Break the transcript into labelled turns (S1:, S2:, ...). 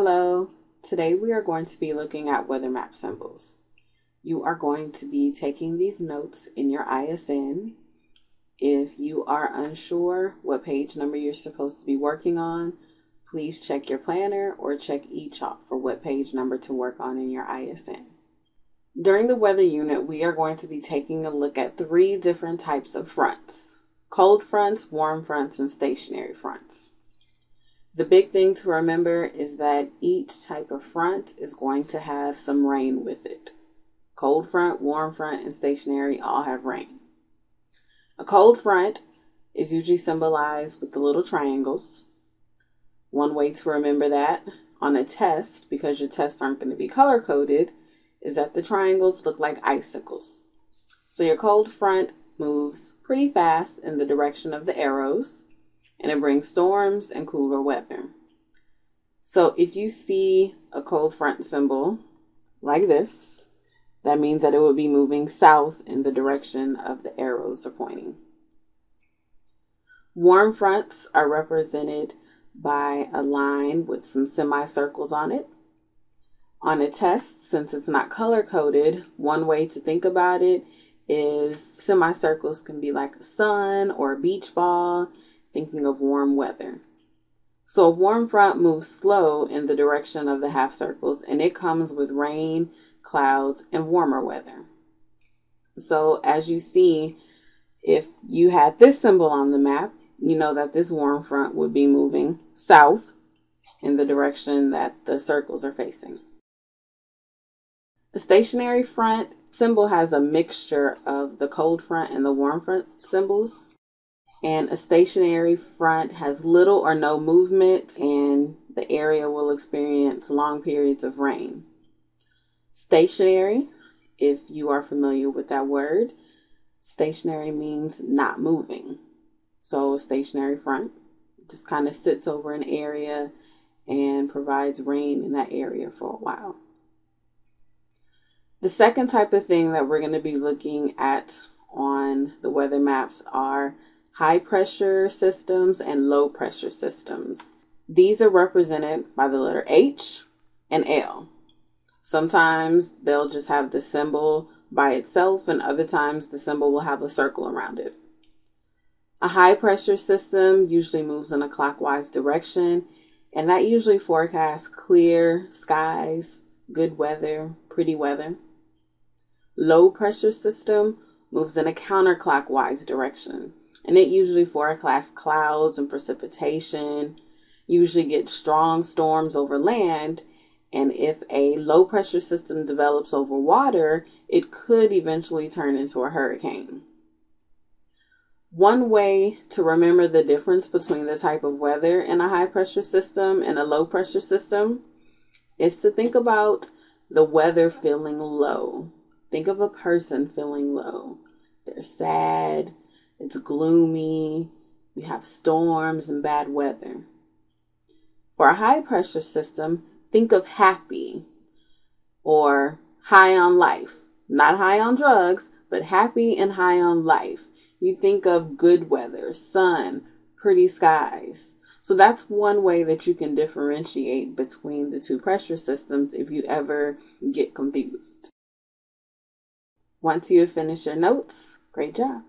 S1: Hello, today we are going to be looking at weather map symbols. You are going to be taking these notes in your ISN. If you are unsure what page number you're supposed to be working on, please check your planner or check eChalk for what page number to work on in your ISN. During the weather unit, we are going to be taking a look at three different types of fronts cold fronts, warm fronts, and stationary fronts. The big thing to remember is that each type of front is going to have some rain with it. Cold front, warm front, and stationary all have rain. A cold front is usually symbolized with the little triangles. One way to remember that on a test, because your tests aren't going to be color coded, is that the triangles look like icicles. So your cold front moves pretty fast in the direction of the arrows and it brings storms and cooler weather. So if you see a cold front symbol like this, that means that it will be moving south in the direction of the arrows are pointing. Warm fronts are represented by a line with some semicircles on it. On a test, since it's not color coded, one way to think about it is semicircles can be like a sun or a beach ball, thinking of warm weather. So a warm front moves slow in the direction of the half circles and it comes with rain, clouds, and warmer weather. So as you see, if you had this symbol on the map, you know that this warm front would be moving south in the direction that the circles are facing. The stationary front symbol has a mixture of the cold front and the warm front symbols. And a stationary front has little or no movement, and the area will experience long periods of rain. Stationary, if you are familiar with that word, stationary means not moving. So, a stationary front just kind of sits over an area and provides rain in that area for a while. The second type of thing that we're going to be looking at on the weather maps are high pressure systems and low pressure systems. These are represented by the letter H and L. Sometimes they'll just have the symbol by itself, and other times the symbol will have a circle around it. A high pressure system usually moves in a clockwise direction, and that usually forecasts clear skies, good weather, pretty weather low pressure system moves in a counterclockwise direction, and it usually forecasts clouds and precipitation, usually get strong storms over land. And if a low pressure system develops over water, it could eventually turn into a hurricane. One way to remember the difference between the type of weather in a high pressure system and a low pressure system is to think about the weather feeling low. Think of a person feeling low. They're sad, it's gloomy, we have storms and bad weather. For a high pressure system, think of happy or high on life. Not high on drugs, but happy and high on life. You think of good weather, sun, pretty skies. So that's one way that you can differentiate between the two pressure systems if you ever get confused. Once you have finished your notes, great job.